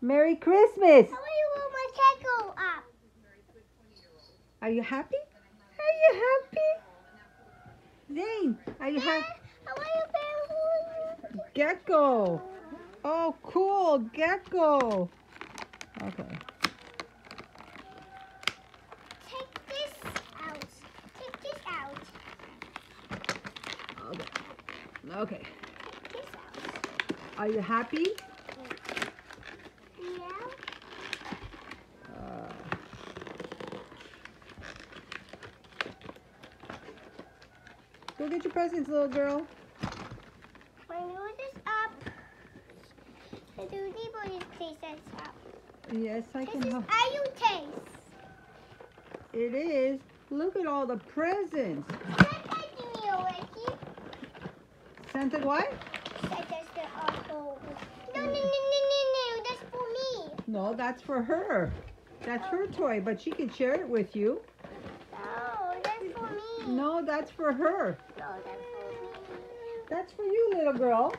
Merry Christmas. How do you roll my tackle up? Are you happy? Are you happy? Zane, are you happy? How do you Gecko. Oh, cool. Gecko. Okay. Take this out. Take this out. Okay. Okay. Take this out. Are you happy? Yeah. Uh, go get your presents, little girl. My nose is up. The duty boy is taste up. Yes, I This can is help. Ayu taste. It is. Look at all the presents. Santa give me already. Santa what? Santa's the apple. No, no, no, no, no, no. That's for me. No, that's for her. That's her toy, but she can share it with you. No, that's for me. No, that's for her. No, that's for me. That's for you, little girl.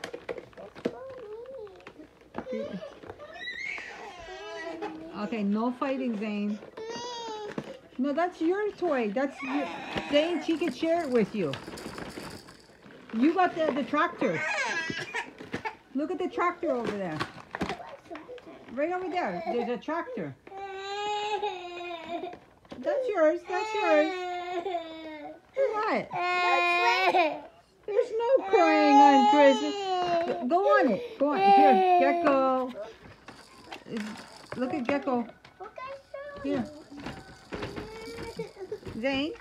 Okay, no fighting, Zane. No, that's your toy. That's your, Zane. She can share it with you. You got the, the tractor. Look at the tractor over there. Right over there. There's a tractor. That's yours. That's yours. What? There's no crying on Christmas. Go on it. Go on. Here, Gecko. Look at Gecko. Here. Zane,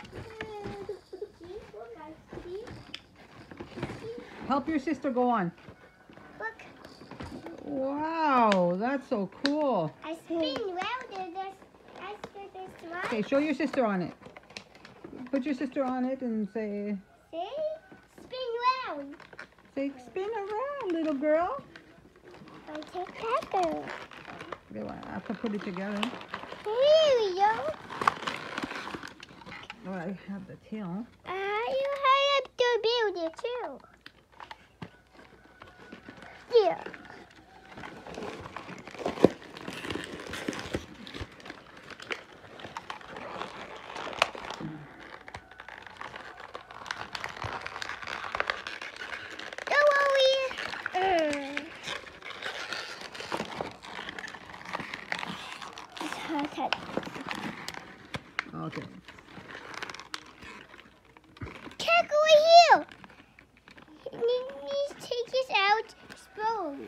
help your sister go on. Look, Wow, that's so cool. I spin round and this, I spin this right. Okay, show your sister on it. Put your sister on it and say, See? Spin round. say, spin around, little girl. I take pepper. Well, I have to put it together. Here we go. Oh, I have the tail. Uh, you have to build it too. Here. Okay. Okay. Can't go here. He needs to take this out. Spoon.